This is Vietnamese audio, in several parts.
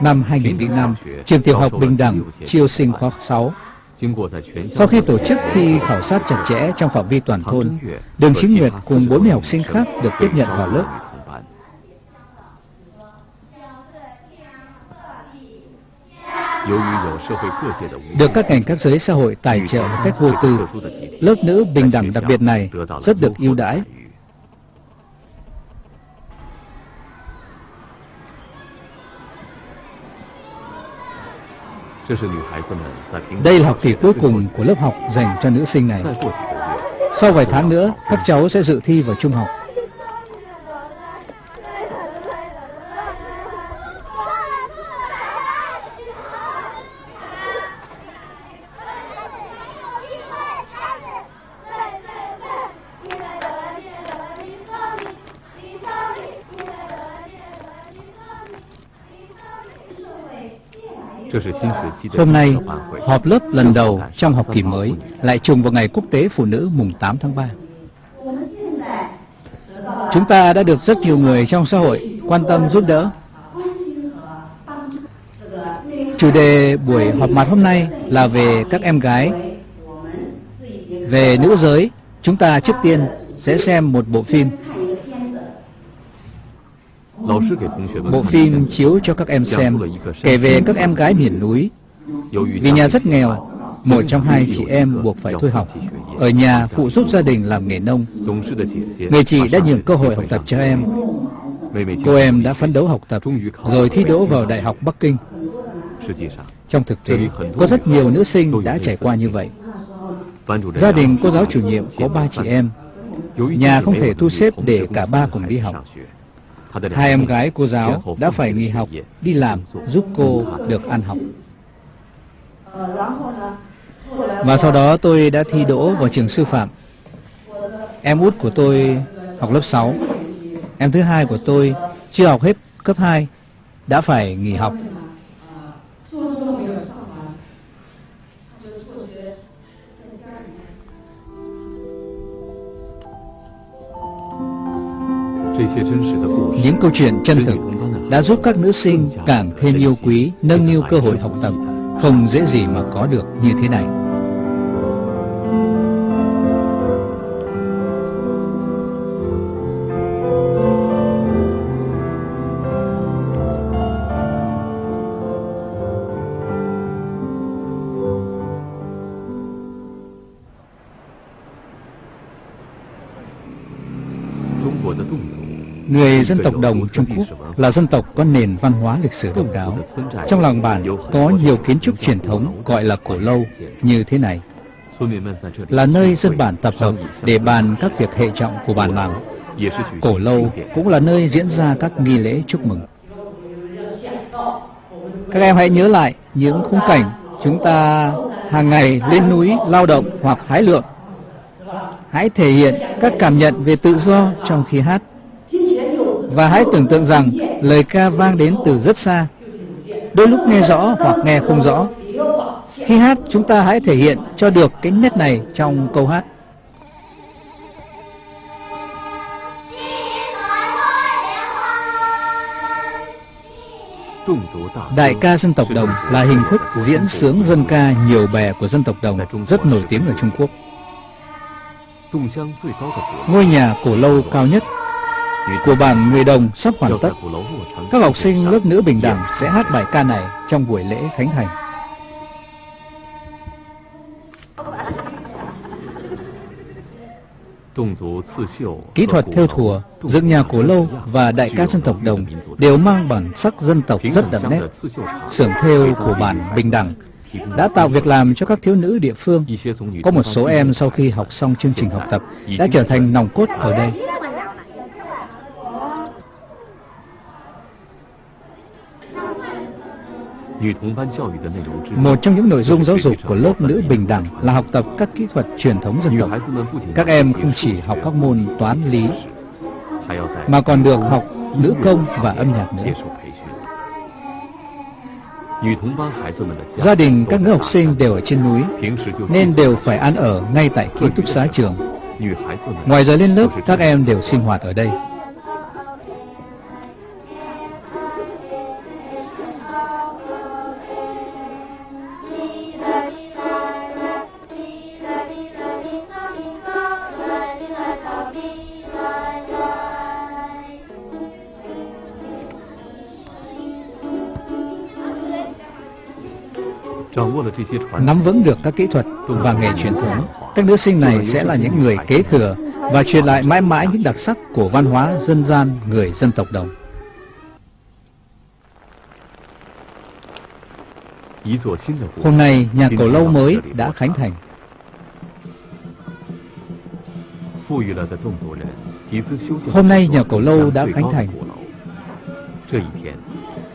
Năm 2005, trường tiểu học Bình Đẳng chiêu sinh khóa 6. Sau khi tổ chức thi khảo sát chặt chẽ trong phạm vi toàn thôn, Đường Chính Nguyệt cùng 40 học sinh khác được tiếp nhận vào lớp. Được các ngành các giới xã hội tài trợ một cách vô tư, lớp nữ bình đẳng đặc biệt này rất được ưu đãi. Đây là học kỳ cuối cùng của lớp học dành cho nữ sinh này. Sau vài tháng nữa, các cháu sẽ dự thi vào trung học. Hôm nay, họp lớp lần đầu trong học kỳ mới lại trùng vào ngày quốc tế phụ nữ mùng 8 tháng 3. Chúng ta đã được rất nhiều người trong xã hội quan tâm giúp đỡ. Chủ đề buổi họp mặt hôm nay là về các em gái. Về nữ giới, chúng ta trước tiên sẽ xem một bộ phim Bộ phim chiếu cho các em xem kể về các em gái miền núi. Vì nhà rất nghèo, một trong hai chị em buộc phải thôi học. Ở nhà phụ giúp gia đình làm nghề nông. Người chị đã nhường cơ hội học tập cho em. Cô em đã phấn đấu học tập, rồi thi đỗ vào Đại học Bắc Kinh. Trong thực tế, có rất nhiều nữ sinh đã trải qua như vậy. Gia đình cô giáo chủ nhiệm có ba chị em. Nhà không thể thu xếp để cả ba cùng đi học. Hai em gái cô giáo đã phải nghỉ học, đi làm giúp cô được ăn học. Và sau đó tôi đã thi đỗ vào trường sư phạm. Em út của tôi học lớp 6. Em thứ hai của tôi chưa học hết cấp 2, đã phải nghỉ học. Những câu chuyện chân thực đã giúp các nữ sinh càng thêm yêu quý, nâng niu cơ hội học tập, không dễ gì mà có được như thế này. Người dân tộc Đồng Trung Quốc là dân tộc có nền văn hóa lịch sử độc đáo. Trong làng bản có nhiều kiến trúc truyền thống gọi là cổ lâu như thế này. Là nơi dân bản tập hợp để bàn các việc hệ trọng của bản làng. Cổ lâu cũng là nơi diễn ra các nghi lễ chúc mừng. Các em hãy nhớ lại những khung cảnh chúng ta hàng ngày lên núi lao động hoặc hái lượm. Hãy thể hiện các cảm nhận về tự do trong khi hát. Và hãy tưởng tượng rằng lời ca vang đến từ rất xa. Đôi lúc nghe rõ hoặc nghe không rõ. Khi hát, chúng ta hãy thể hiện cho được cái nét này trong câu hát. Đại ca dân tộc Đồng là hình thức diễn sướng dân ca nhiều bè của dân tộc Đồng rất nổi tiếng ở Trung Quốc. Ngôi nhà cổ lâu cao nhất của bản người đồng sắp hoàn tất. Các học sinh lớp nữ bình đẳng sẽ hát bài ca này trong buổi lễ khánh thành. Kỹ thuật theo thùa, dựng nhà cổ lâu và đại ca dân tộc đồng đều mang bản sắc dân tộc rất đậm nét. Xưởng theo của bản bình đẳng đã tạo việc làm cho các thiếu nữ địa phương. Có một số em sau khi học xong chương trình học tập đã trở thành nòng cốt ở đây. Một trong những nội dung giáo dục của lớp nữ bình đẳng là học tập các kỹ thuật truyền thống dân tộc. Các em không chỉ học các môn toán lý, mà còn được học nữ công và âm nhạc nữa. Gia đình các nữ học sinh đều ở trên núi, nên đều phải ăn ở ngay tại ký túc xá trường. Ngoài giờ lên lớp, các em đều sinh hoạt ở đây. Nắm vững được các kỹ thuật và nghề truyền thống, các nữ sinh này sẽ là những người kế thừa và truyền lại mãi mãi những đặc sắc của văn hóa dân gian người dân tộc Đồng. Hôm nay, nhà cổ lâu mới đã khánh thành. Hôm nay, nhà cổ lâu đã khánh thành.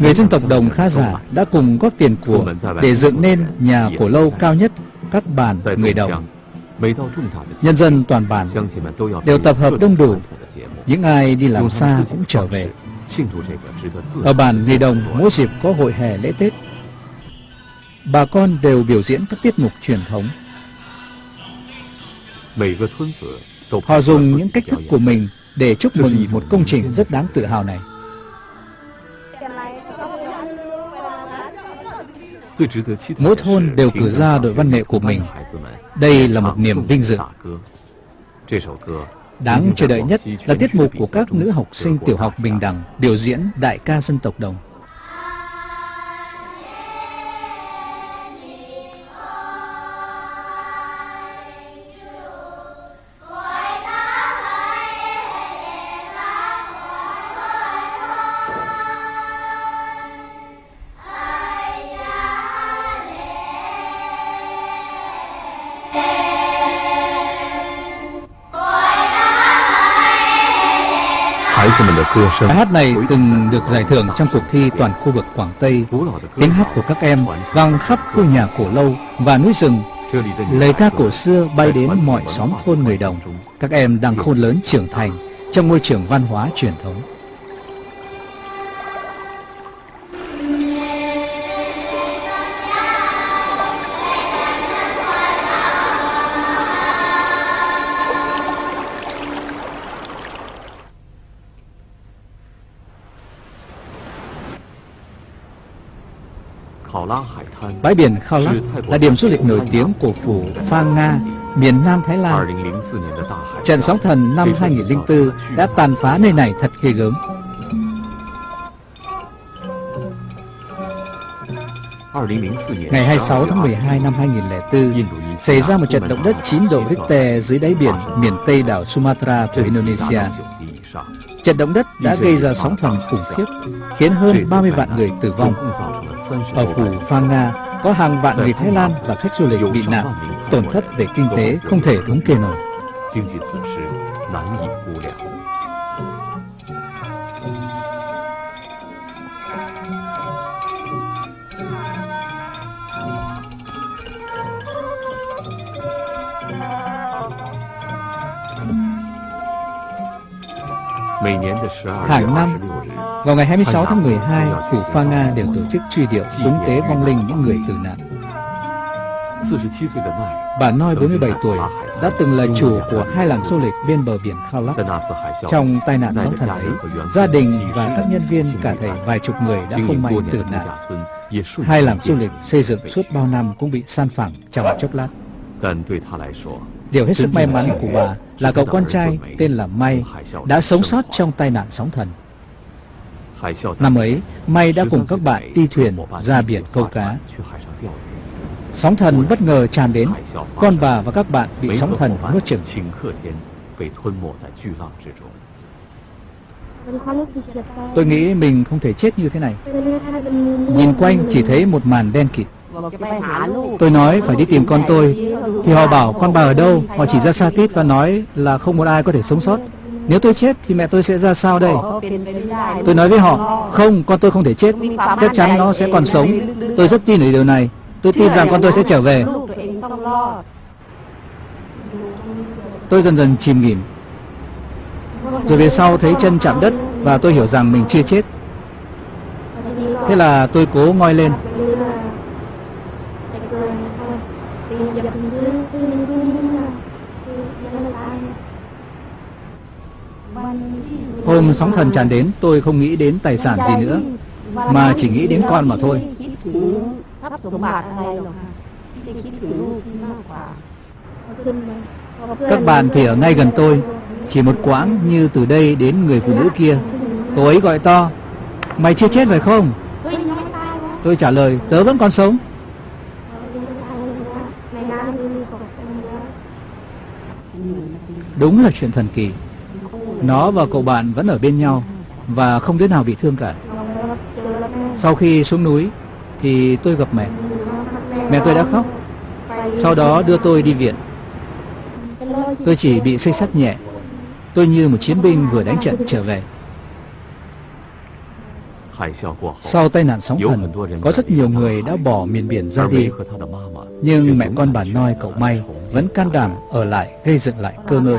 Người dân tộc Đồng Kha Giả đã cùng góp tiền của để dựng nên nhà cổ lâu cao nhất các bản người Đồng. Nhân dân toàn bản đều tập hợp đông đủ. Những ai đi làm xa cũng trở về. Ở bản người Đồng, mỗi dịp có hội hè lễ Tết, bà con đều biểu diễn các tiết mục truyền thống. Họ dùng những cách thức của mình để chúc mừng một công trình rất đáng tự hào này. Mỗi thôn đều cử ra đội văn nghệ của mình. Đây là một niềm vinh dự. Đáng chờ đợi nhất là tiết mục của các nữ học sinh tiểu học bình đẳng biểu diễn đại ca dân tộc đồng. Bài hát này từng được giải thưởng trong cuộc thi toàn khu vực Quảng Tây. Tiếng hát của các em vang khắp khu nhà cổ lâu và núi rừng. Lời ca cổ xưa bay đến mọi xóm thôn người đồng. Các em đang khôn lớn trưởng thành trong môi trường văn hóa truyền thống. Bãi biển Khao Lak là điểm du lịch nổi tiếng của phủ Phang Nga, miền Nam Thái Lan. Trận sóng thần năm 2004 đã tàn phá nơi này thật ghê gớm. Ngày 26 tháng 12 năm 2004, xảy ra một trận động đất 9 độ Richter dưới đáy biển miền Tây đảo Sumatra của Indonesia. Trận động đất đã gây ra sóng thần khủng khiếp, khiến hơn 30 vạn người tử vong. Ở phủ Phan Nga có hàng vạn người Thái Lan và khách du lịch bị nạn, tổn thất về kinh tế không thể thống kê nổi. Hàng năm, vào ngày 26 tháng 12, phủ Pha Nga đều tổ chức truy điệu cúng tế vong linh những người tử nạn. Bà Noi 47 tuổi đã từng là chủ của hai làng du lịch bên bờ biển Khao Lắc. Trong tai nạn sóng thần ấy, gia đình và các nhân viên cả thảy vài chục người đã không may tử nạn. Hai làng du lịch xây dựng suốt bao năm cũng bị san phẳng trong chốc lát. Điều hết sức may mắn của bà là cậu con trai tên là May đã sống sót trong tai nạn sóng thần. Năm ấy, May đã cùng các bạn đi thuyền ra biển câu cá. Sóng thần bất ngờ tràn đến, con bà và các bạn bị sóng thần nuốt chửng. Tôi nghĩ mình không thể chết như thế này. Nhìn quanh chỉ thấy một màn đen kịt. Tôi nói phải đi tìm con tôi Thì họ bảo con bà ở đâu Họ chỉ ra xa tít và nói là không một ai có thể sống sót Nếu tôi chết thì mẹ tôi sẽ ra sao đây? Tôi nói với họ Không con tôi không thể chết. Chắc chắn nó sẽ còn sống. Tôi rất tin ở điều này. Tôi tin rằng con tôi sẽ trở về. Tôi dần dần chìm nghỉm. Rồi về sau thấy chân chạm đất Và tôi hiểu rằng mình chưa chết. Thế là tôi cố ngoi lên Hôm sóng thần tràn đến, tôi không nghĩ đến tài sản gì nữa, Mà chỉ nghĩ đến con mà thôi. Các bạn thì ở ngay gần tôi, Chỉ một quãng như từ đây đến người phụ nữ kia. Cô ấy gọi to, Mày chưa chết phải không? Tôi trả lời, tớ vẫn còn sống. Đúng là chuyện thần kỳ. Nó và cậu bạn vẫn ở bên nhau Và không đứa nào bị thương cả. Sau khi xuống núi Thì tôi gặp mẹ. Mẹ tôi đã khóc. Sau đó đưa tôi đi viện. Tôi chỉ bị xây sắt nhẹ. Tôi như một chiến binh vừa đánh trận trở về. Sau tai nạn sóng thần, có rất nhiều người đã bỏ miền biển ra đi. Nhưng mẹ con bà Noi cậu May vẫn can đảm ở lại gây dựng lại cơ ngơi.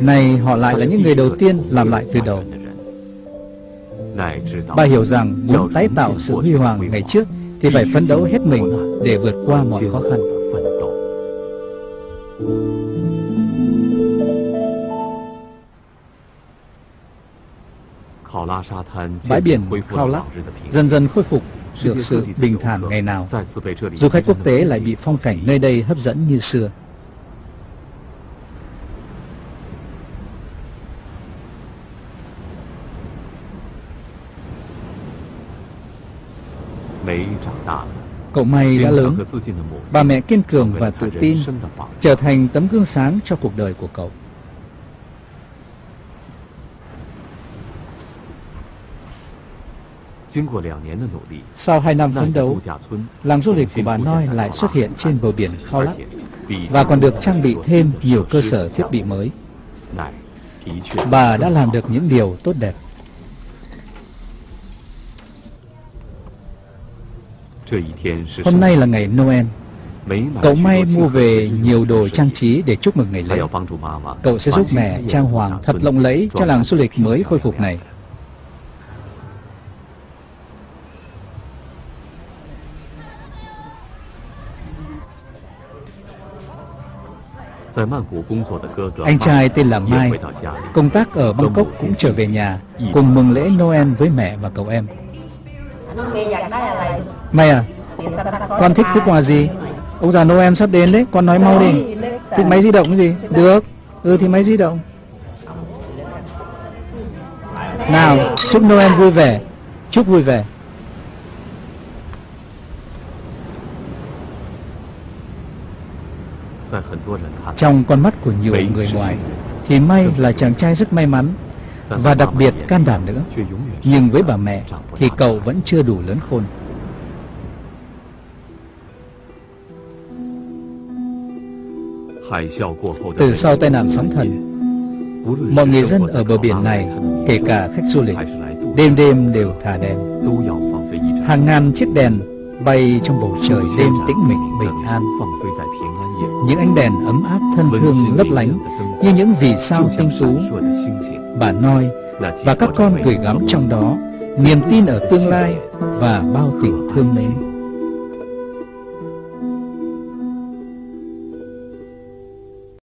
Nay họ lại là những người đầu tiên làm lại từ đầu. Bà hiểu rằng muốn tái tạo sự huy hoàng ngày trước thì phải phấn đấu hết mình để vượt qua mọi khó khăn. Bãi biển Khao Lak dần dần khôi phục được sự bình thản ngày nào. Du khách quốc tế lại bị phong cảnh nơi đây hấp dẫn như xưa. Cậu May đã lớn, bà mẹ kiên cường và tự tin, trở thành tấm gương sáng cho cuộc đời của cậu. Sau hai năm phấn đấu, làng du lịch của bà Noi lại xuất hiện trên bờ biển Khao Lắc và còn được trang bị thêm nhiều cơ sở thiết bị mới. Bà đã làm được những điều tốt đẹp. Hôm nay là ngày Noel. Cậu may mua về nhiều đồ trang trí để chúc mừng ngày lễ. Cậu sẽ giúp mẹ trang hoàng thật lộng lẫy cho làng du lịch mới khôi phục này. Anh trai tên là Mai, công tác ở Bangkok cũng trở về nhà, cùng mừng lễ Noel với mẹ và cậu em. Mai à, con thích thứ quà gì? Ông già Noel sắp đến đấy, con nói mau đi. Thích máy di động cái gì? Được, ừ thì máy di động. Nào, chúc Noel vui vẻ, chúc vui vẻ. Trong con mắt của nhiều người ngoài Thì May là chàng trai rất may mắn Và đặc biệt can đảm nữa Nhưng với bà mẹ Thì cậu vẫn chưa đủ lớn khôn Từ sau tai nạn sóng thần Mọi người dân ở bờ biển này Kể cả khách du lịch Đêm đêm đều thả đèn. Hàng ngàn chiếc đèn bay trong bầu trời đêm tĩnh mịch bình an. những ánh đèn ấm áp thân thương lấp lánh như những vì sao tinh tú. bà nói và các con gửi gắm trong đó niềm tin ở tương lai và bao tình thương mến